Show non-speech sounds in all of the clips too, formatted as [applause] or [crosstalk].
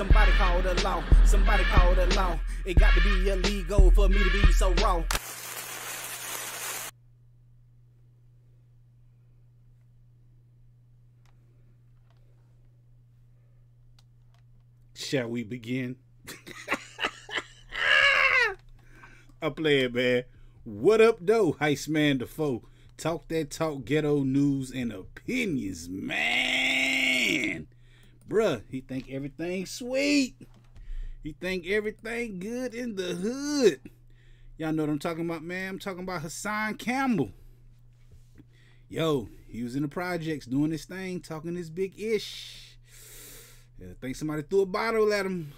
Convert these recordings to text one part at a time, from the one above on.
Somebody call the law. Somebody call the law. It got to be illegal for me to be so raw. Shall we begin? I play it, man. What up, though, Heist Man Da Foe? Talk that talk, ghetto news and opinions, man. Bruh, he think everything sweet. He think everything good in the hood. Y'all know what I'm talking about, man. I'm talking about Hassan Campbell. Yo, he was in the projects doing his thing, talking his big ish. I think somebody threw a bottle at him.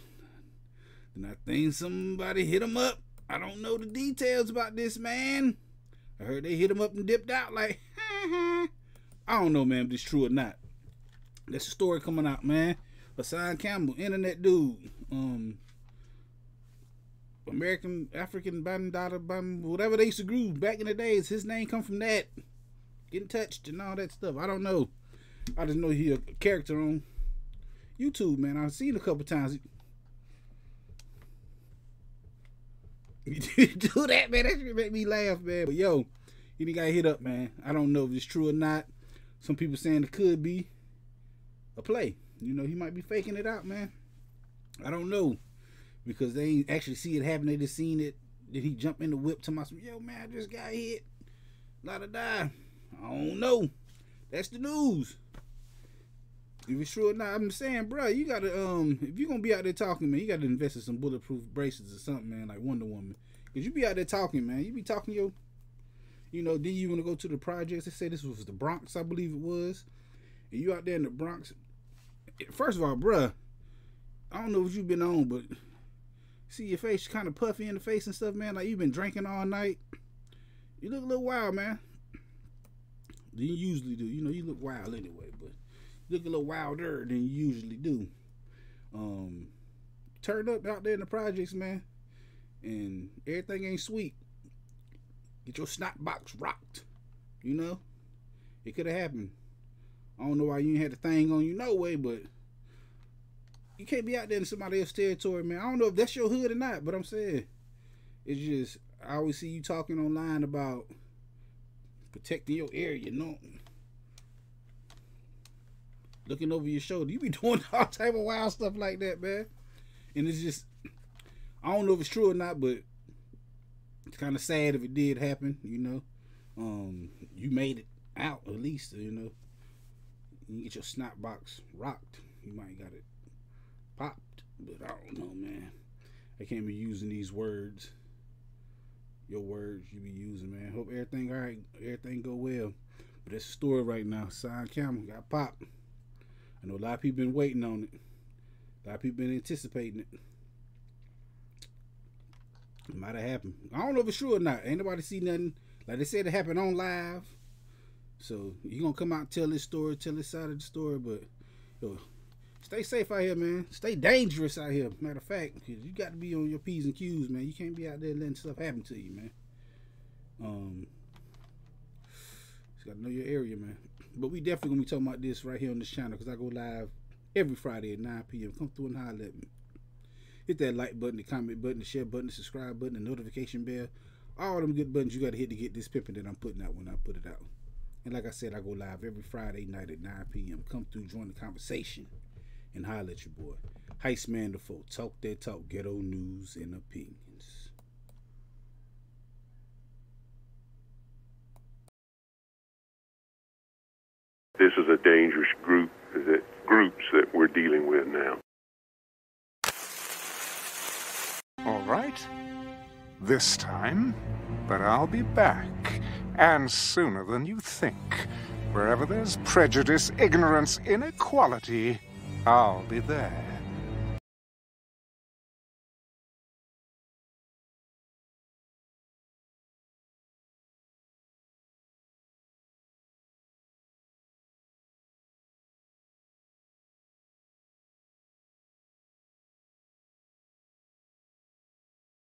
And I think somebody hit him up. I don't know the details about this, man. I heard they hit him up and dipped out like, [laughs] I don't know, man, if it's true or not. That's a story coming out, man. Hassan Campbell, internet dude, um, American African Bambaataa, whatever they used to groove back in the days. His name come from that, getting touched and all that stuff. I don't know. I just know he a character on YouTube, man. I've seen a couple times. [laughs] You do that, man. That should make me laugh, man. But yo, he got hit up, man. I don't know if it's true or not. Some people saying it could be a play. You know, he might be faking it out, man. I don't know. Because they ain't actually see it happen. They just seen it. Did he jump in the whip to my yo man, I just got hit. Lot of die. I don't know. That's the news. If it's true or not, I'm saying, bro, you gotta um, if you're gonna be out there talking, man, you gotta invest in some bulletproof braces or something, man, like Wonder Woman. Cause you be out there talking, man. You be talking your, you know, then you wanna go to the projects. They say this was the Bronx, I believe it was, and you out there in the Bronx. First of all, bruh, I don't know what you've been on, but see your face kind of puffy in the face and stuff, man. Like you've been drinking all night. You look a little wild, man. You usually do. You know, you look wild anyway, but look a little wilder than you usually do. Um, turn up out there in the projects, man, and everything ain't sweet. Get your snot box rocked. You know, it could have happened. I don't know why you ain't had the thing on you no way, but you can't be out there in somebody else's territory, man. I don't know if that's your hood or not, but I'm saying it's just I always see you talking online about protecting your area, you know looking over your shoulder. You be [laughs] doing all type of wild stuff like that, man. And it's just, I don't know if it's true or not, but it's kind of sad if it did happen. You know, um, you made it out at least. You know, you get your snot box rocked. You might got it popped, but I don't know, man. I can't be using these words. Your words you be using, man. Hope everything all right, everything go well. But it's a story right now. Hassan Campbell got popped. I know a lot of people been waiting on it. A lot of people been anticipating it. It might have happened. I don't know if it's true or not. Ain't nobody see nothing. Like they said, it happened on live. So you gonna come out tell this story, tell this side of the story, but yo, stay safe out here, man. Stay dangerous out here. Matter of fact, you got to be on your p's and q's, man. You can't be out there letting stuff happen to you, man. Um, you got to know your area, man. But we definitely gonna be talking about this right here on this channel because I go live every Friday at 9 p.m. Come through and holler at me. Hit that like button, the comment button, the share button, the subscribe button, the notification bell. All them good buttons you gotta hit to get this pimping that I'm putting out when I put it out. And like I said, I go live every Friday night at 9 p.m. Come through, join the conversation, and holler at your boy. Heist Man Da Foe. Talk that talk, ghetto news and opinions. this is a dangerous group that groups that we're dealing with now. All right. This time, but I'll be back, and sooner than you think. Wherever there's prejudice, ignorance, inequality, I'll be there.